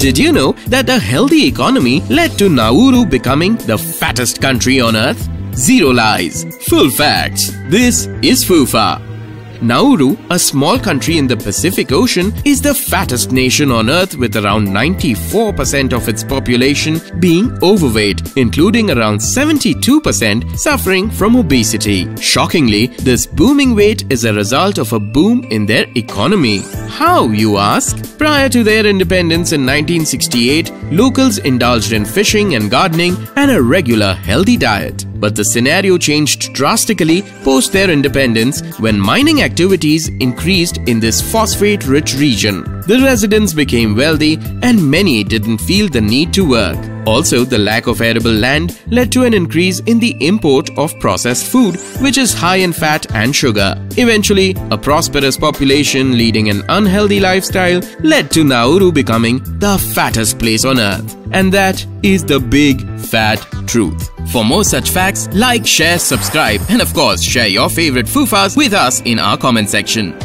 Did you know that a healthy economy led to Nauru becoming the fattest country on earth? Zero lies, full facts. This is FUFA. Nauru, a small country in the Pacific Ocean, is the fattest nation on earth with around 94% of its population being overweight, including around 72% suffering from obesity. Shockingly, this booming weight is a result of a boom in their economy. How, you ask? Prior to their independence in 1968, locals indulged in fishing and gardening and a regular healthy diet. But the scenario changed drastically post their independence when mining activities increased in this phosphate rich region. The residents became wealthy and many didn't feel the need to work. Also, the lack of arable land led to an increase in the import of processed food, which is high in fat and sugar. Eventually, a prosperous population leading an unhealthy lifestyle led to Nauru becoming the fattest place on earth. And that is the big fat truth. For more such facts, like, share, subscribe, and of course, share your favorite FUFAs with us in our comment section.